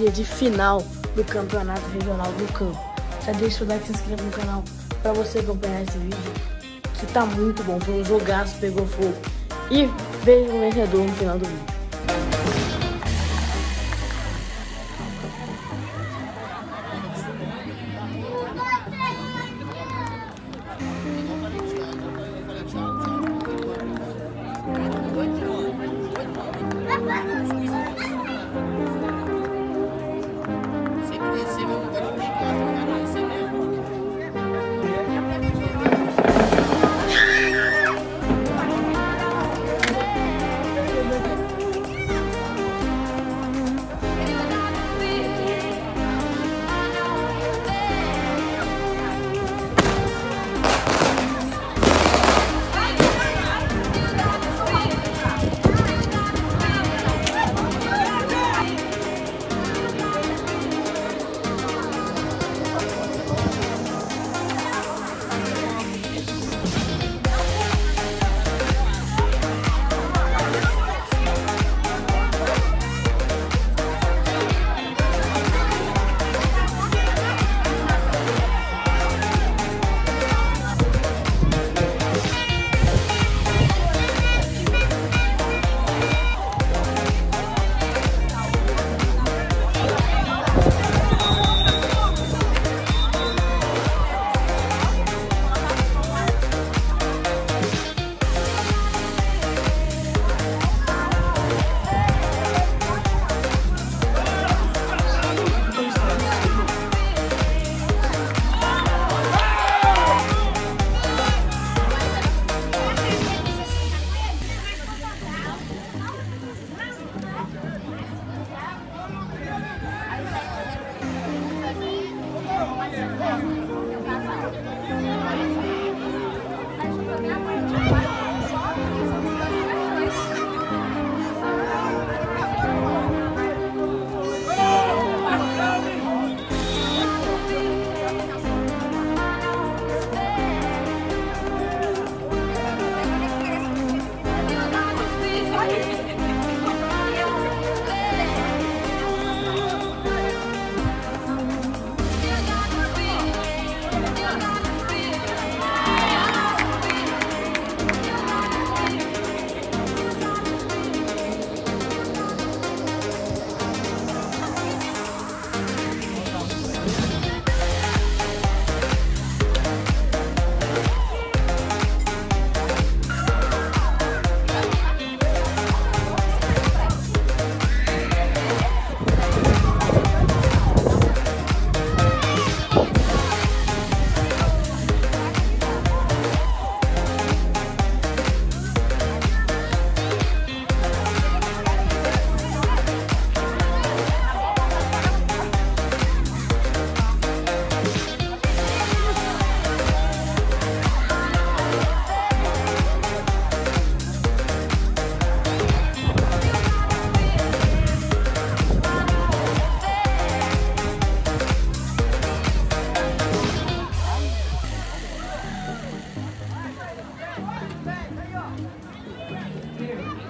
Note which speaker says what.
Speaker 1: dia de final do Campeonato Regional do Campo. Já deixa o like, se inscreva no canal para você acompanhar esse vídeo, que tá muito bom. Foi um jogaço, pegou fogo. E veja o vencedor no final do vídeo. you.